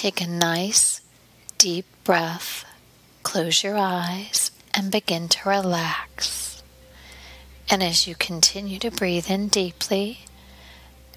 take a nice deep breath, close your eyes, and begin to relax. And as you continue to breathe in deeply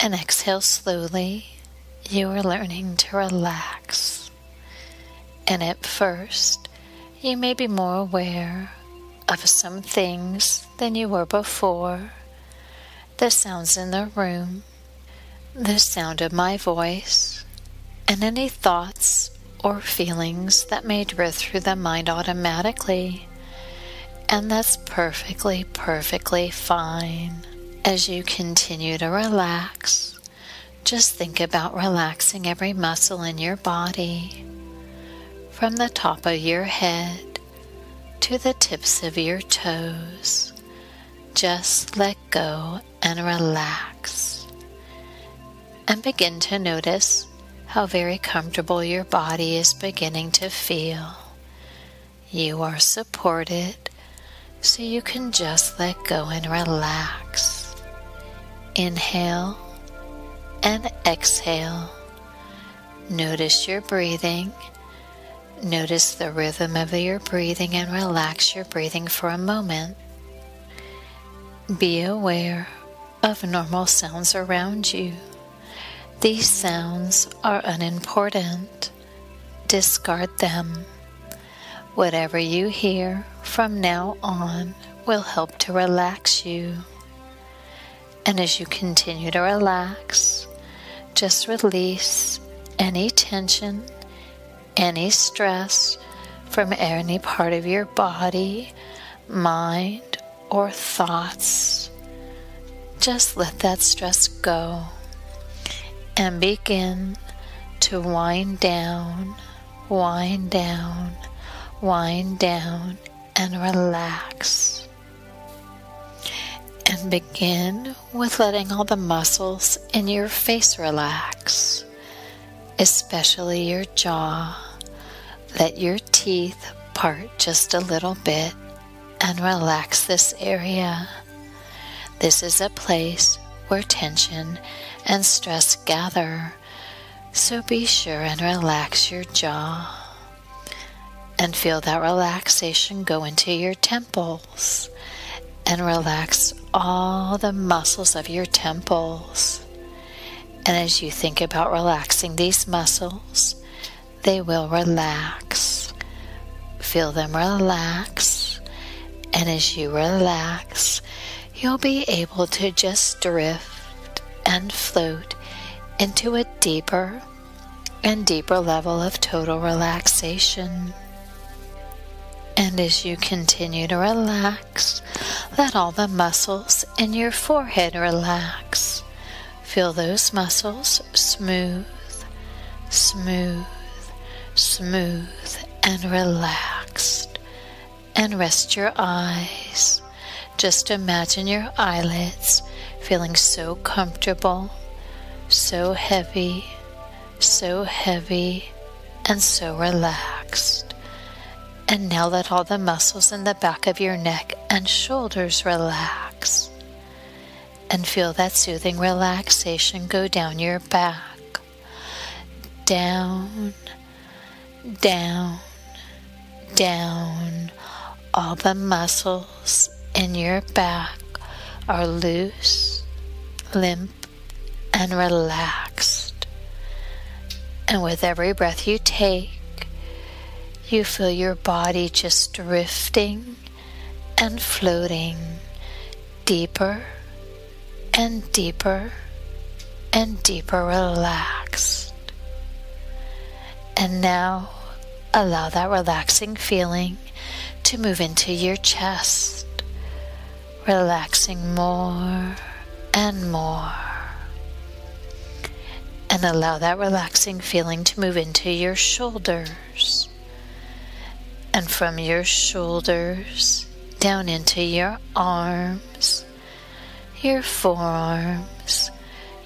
and exhale slowly, you are learning to relax. And at first, you may be more aware of some things than you were before. The sounds in the room, the sound of my voice, and any thoughts or feelings that may drift through the mind automatically. And that's perfectly, perfectly fine. As you continue to relax, just think about relaxing every muscle in your body from the top of your head to the tips of your toes. Just let go and relax. And begin to notice how very comfortable your body is beginning to feel. You are supported, so you can just let go and relax. Inhale and exhale. Notice your breathing. Notice the rhythm of your breathing and relax your breathing for a moment. Be aware of normal sounds around you. These sounds are unimportant. Discard them. Whatever you hear from now on will help to relax you. And as you continue to relax, just release any tension, any stress from any part of your body, mind, or thoughts. Just let that stress go and begin to wind down, wind down, wind down, and relax. And begin with letting all the muscles in your face relax, especially your jaw. Let your teeth part just a little bit and relax this area. This is a place where tension and stress gather, so be sure and relax your jaw. And feel that relaxation go into your temples and relax all the muscles of your temples. And as you think about relaxing these muscles, they will relax. Feel them relax. And as you relax, you'll be able to just drift and float into a deeper and deeper level of total relaxation. And as you continue to relax, let all the muscles in your forehead relax. Feel those muscles smooth, smooth, smooth, and relaxed. And rest your eyes. Just imagine your eyelids feeling so comfortable, so heavy, so heavy, and so relaxed. And now let all the muscles in the back of your neck and shoulders relax. And feel that soothing relaxation go down your back. Down, down, down. All the muscles in your back are loose limp, and relaxed. And with every breath you take, you feel your body just drifting and floating deeper and deeper and deeper relaxed. And now allow that relaxing feeling to move into your chest, relaxing more and more. And allow that relaxing feeling to move into your shoulders. And from your shoulders down into your arms, your forearms,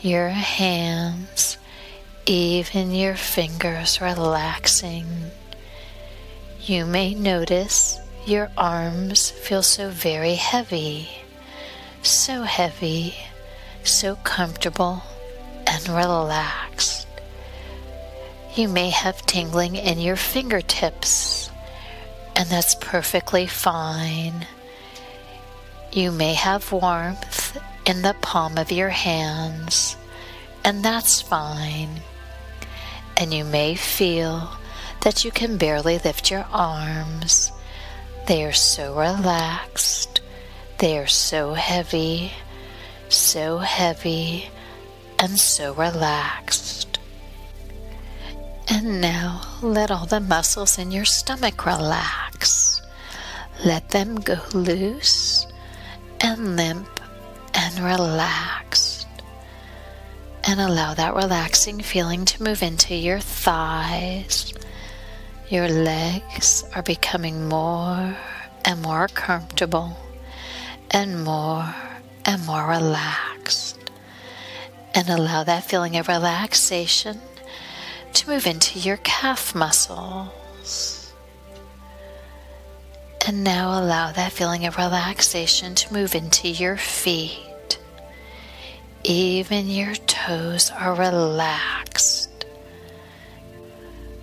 your hands, even your fingers relaxing. You may notice your arms feel so very heavy, so heavy so comfortable and relaxed. You may have tingling in your fingertips, and that's perfectly fine. You may have warmth in the palm of your hands, and that's fine. And you may feel that you can barely lift your arms. They are so relaxed, they are so heavy, so heavy, and so relaxed. And now let all the muscles in your stomach relax. Let them go loose and limp and relaxed. And allow that relaxing feeling to move into your thighs. Your legs are becoming more and more comfortable and more and more relaxed. And allow that feeling of relaxation to move into your calf muscles. And now allow that feeling of relaxation to move into your feet. Even your toes are relaxed.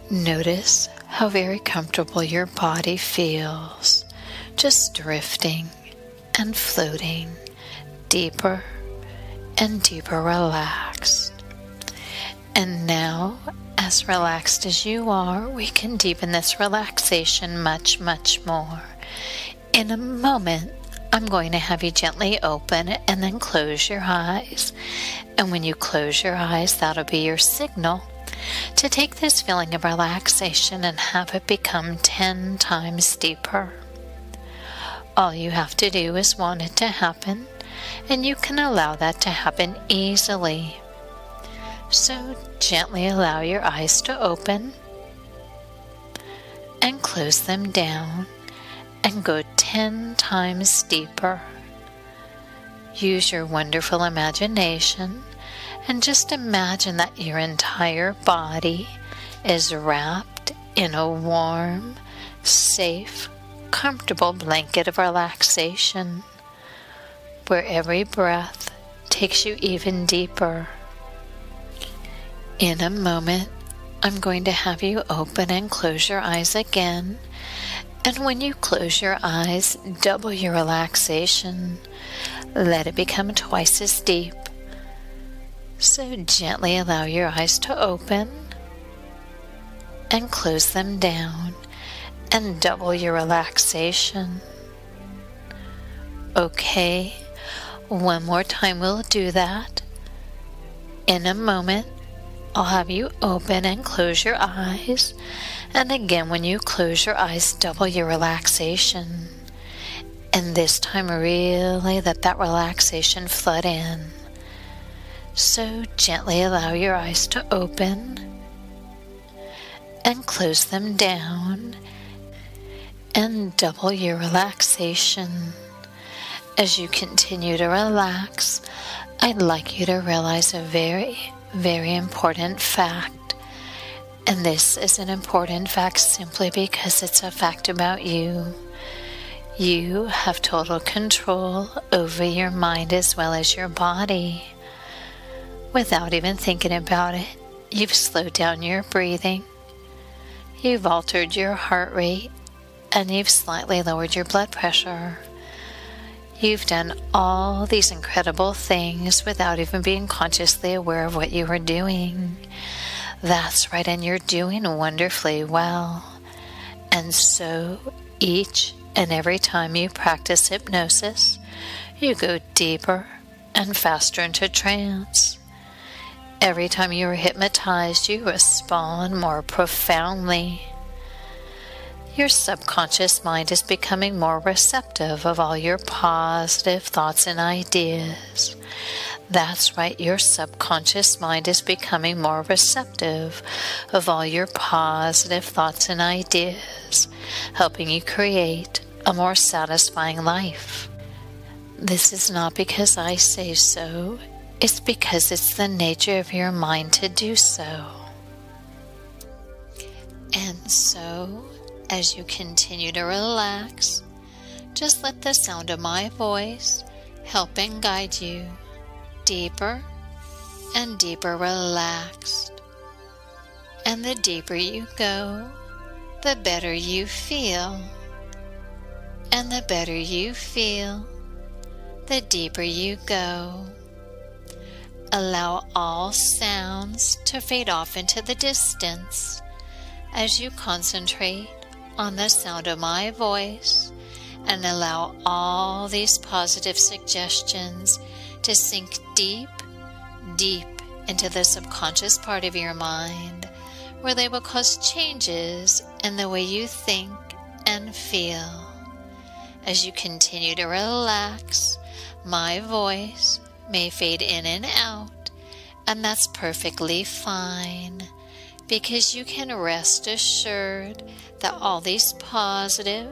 Notice how very comfortable your body feels, just drifting and floating deeper and deeper relaxed. And now, as relaxed as you are, we can deepen this relaxation much, much more. In a moment, I'm going to have you gently open and then close your eyes. And when you close your eyes, that'll be your signal to take this feeling of relaxation and have it become 10 times deeper. All you have to do is want it to happen, and you can allow that to happen easily. So gently allow your eyes to open and close them down and go 10 times deeper. Use your wonderful imagination and just imagine that your entire body is wrapped in a warm, safe, comfortable blanket of relaxation where every breath takes you even deeper. In a moment, I'm going to have you open and close your eyes again. And when you close your eyes, double your relaxation. Let it become twice as deep. So gently allow your eyes to open and close them down and double your relaxation. Okay, one more time we'll do that. In a moment, I'll have you open and close your eyes. And again, when you close your eyes, double your relaxation. And this time, really let that relaxation flood in. So gently allow your eyes to open and close them down and double your relaxation. As you continue to relax, I'd like you to realize a very, very important fact. And this is an important fact simply because it's a fact about you. You have total control over your mind as well as your body without even thinking about it. You've slowed down your breathing, you've altered your heart rate, and you've slightly lowered your blood pressure. You've done all these incredible things without even being consciously aware of what you were doing. That's right, and you're doing wonderfully well. And so each and every time you practice hypnosis, you go deeper and faster into trance. Every time you are hypnotized, you respond more profoundly. Your subconscious mind is becoming more receptive of all your positive thoughts and ideas. That's right, your subconscious mind is becoming more receptive of all your positive thoughts and ideas, helping you create a more satisfying life. This is not because I say so, it's because it's the nature of your mind to do so. And so, as you continue to relax, just let the sound of my voice help and guide you deeper and deeper relaxed. And the deeper you go, the better you feel. And the better you feel, the deeper you go. Allow all sounds to fade off into the distance as you concentrate on the sound of my voice and allow all these positive suggestions to sink deep, deep into the subconscious part of your mind where they will cause changes in the way you think and feel. As you continue to relax, my voice may fade in and out, and that's perfectly fine because you can rest assured that all these positive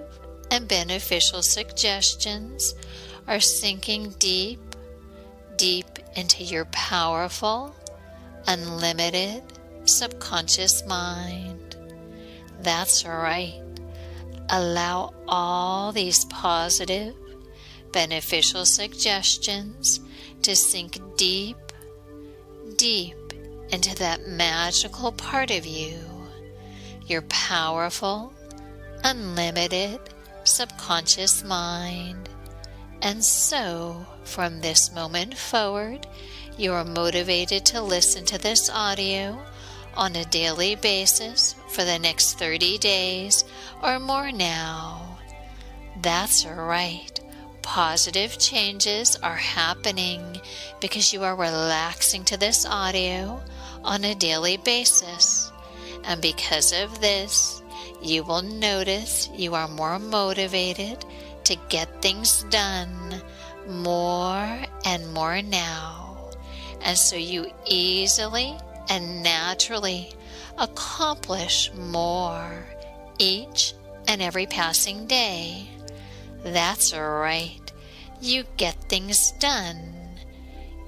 and beneficial suggestions are sinking deep, deep into your powerful, unlimited subconscious mind. That's right. Allow all these positive, beneficial suggestions to sink deep, deep into that magical part of you, your powerful, unlimited subconscious mind. And so, from this moment forward, you are motivated to listen to this audio on a daily basis for the next 30 days or more now. That's right. Positive changes are happening because you are relaxing to this audio on a daily basis. And because of this, you will notice you are more motivated to get things done more and more now. And so you easily and naturally accomplish more each and every passing day. That's right. You get things done.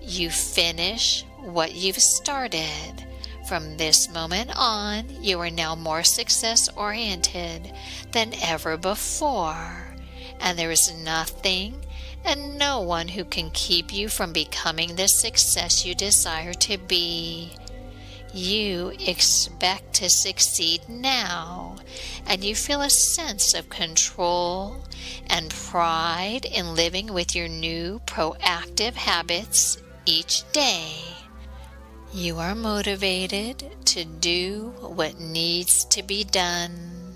You finish what you've started. From this moment on, you are now more success oriented than ever before. And there is nothing and no one who can keep you from becoming the success you desire to be. You expect to succeed now, and you feel a sense of control and pride in living with your new proactive habits each day. You are motivated to do what needs to be done.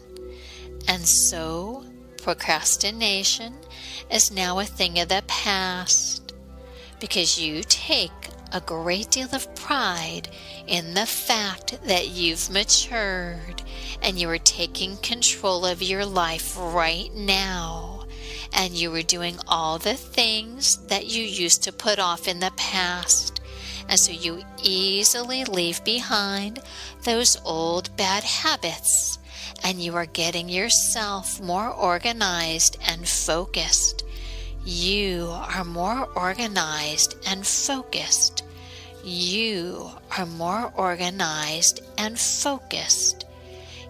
And so, procrastination is now a thing of the past because you take a great deal of pride in the fact that you've matured and you are taking control of your life right now. And you are doing all the things that you used to put off in the past. And so you easily leave behind those old bad habits. And you are getting yourself more organized and focused. You are more organized and focused. You are more organized and focused.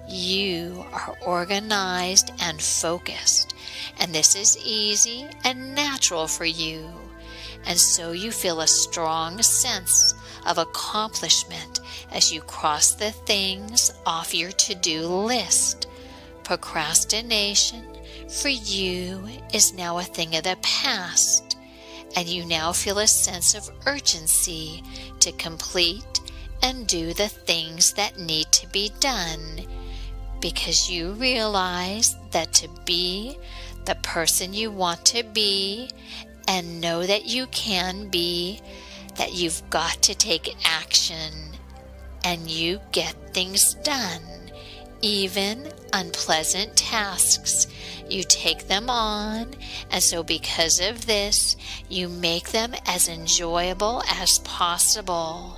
You are organized and focused. And this is easy and natural for you. And so you feel a strong sense of accomplishment as you cross the things off your to do list. Procrastination for you is now a thing of the past and you now feel a sense of urgency to complete and do the things that need to be done because you realize that to be the person you want to be and know that you can be, that you've got to take action and you get things done, even unpleasant tasks you take them on, and so because of this, you make them as enjoyable as possible.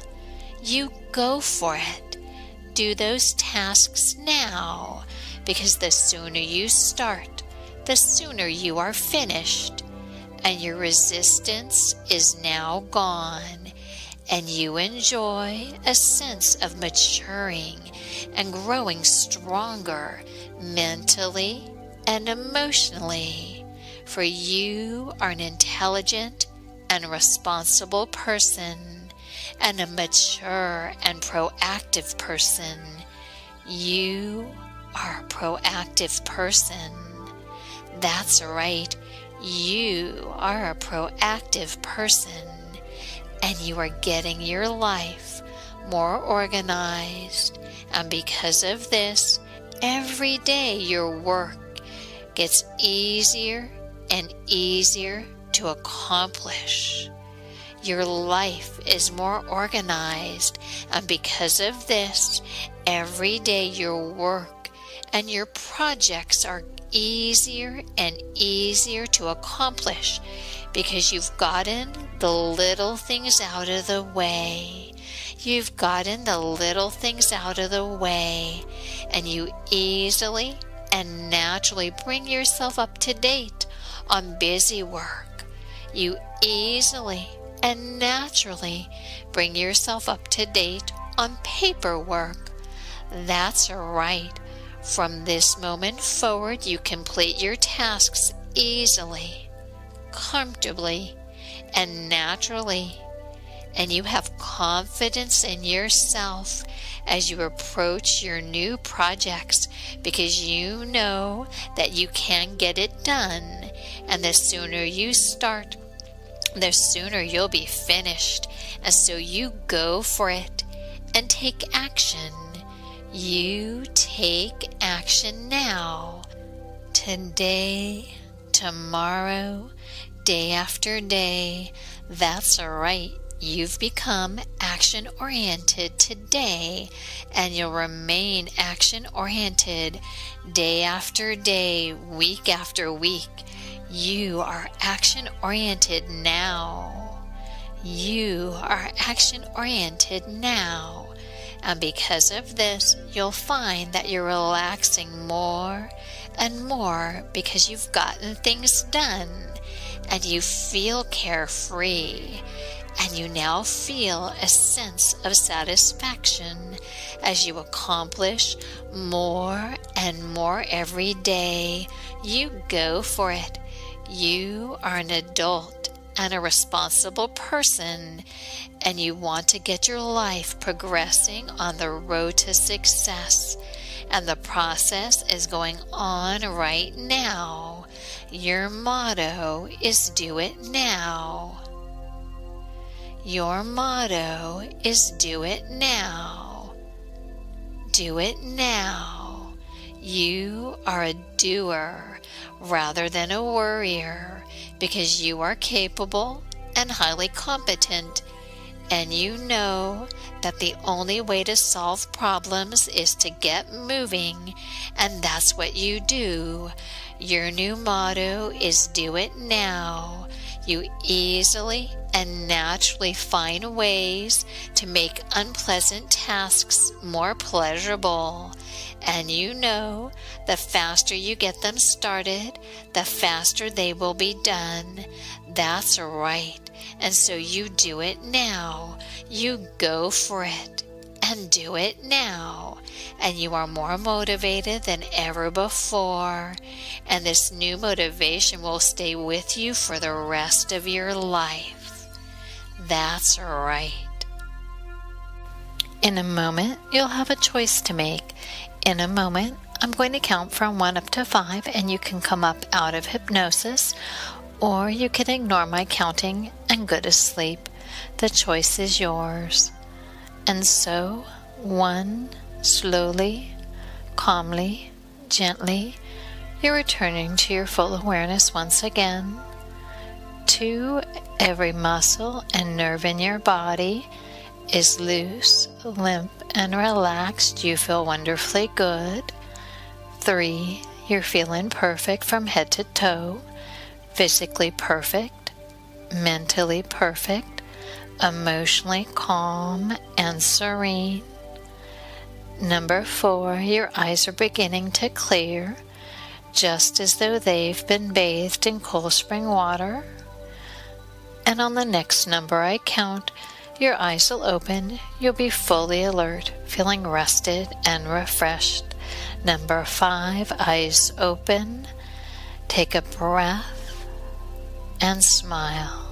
You go for it. Do those tasks now, because the sooner you start, the sooner you are finished, and your resistance is now gone, and you enjoy a sense of maturing and growing stronger mentally and emotionally, for you are an intelligent and responsible person, and a mature and proactive person. You are a proactive person. That's right. You are a proactive person and you are getting your life more organized. And because of this, every day your work gets easier and easier to accomplish. Your life is more organized, and because of this, every day your work and your projects are easier and easier to accomplish because you've gotten the little things out of the way. You've gotten the little things out of the way, and you easily and naturally bring yourself up to date on busy work. You easily and naturally bring yourself up to date on paperwork. That's right. From this moment forward, you complete your tasks easily, comfortably, and naturally and you have confidence in yourself as you approach your new projects because you know that you can get it done. And the sooner you start, the sooner you'll be finished. And so you go for it and take action. You take action now. Today, tomorrow, day after day. That's right. You've become action oriented today, and you'll remain action oriented day after day, week after week. You are action oriented now. You are action oriented now. And because of this, you'll find that you're relaxing more and more because you've gotten things done and you feel carefree and you now feel a sense of satisfaction as you accomplish more and more every day. You go for it. You are an adult and a responsible person, and you want to get your life progressing on the road to success. And the process is going on right now. Your motto is do it now. Your motto is do it now. Do it now. You are a doer rather than a worrier because you are capable and highly competent and you know that the only way to solve problems is to get moving, and that's what you do. Your new motto is do it now. You easily and naturally find ways to make unpleasant tasks more pleasurable. And you know the faster you get them started, the faster they will be done. That's right. And so you do it now. You go for it and do it now. And you are more motivated than ever before. And this new motivation will stay with you for the rest of your life. That's right. In a moment, you'll have a choice to make. In a moment, I'm going to count from 1 up to 5, and you can come up out of hypnosis, or you can ignore my counting and go to sleep. The choice is yours. And so, one, slowly, calmly, gently, you're returning to your full awareness once again. Two, every muscle and nerve in your body is loose, limp, and relaxed. You feel wonderfully good. Three, you're feeling perfect from head to toe, physically perfect, mentally perfect emotionally calm and serene. Number four, your eyes are beginning to clear, just as though they've been bathed in cool spring water. And on the next number I count, your eyes will open, you'll be fully alert, feeling rested and refreshed. Number five, eyes open, take a breath, and smile.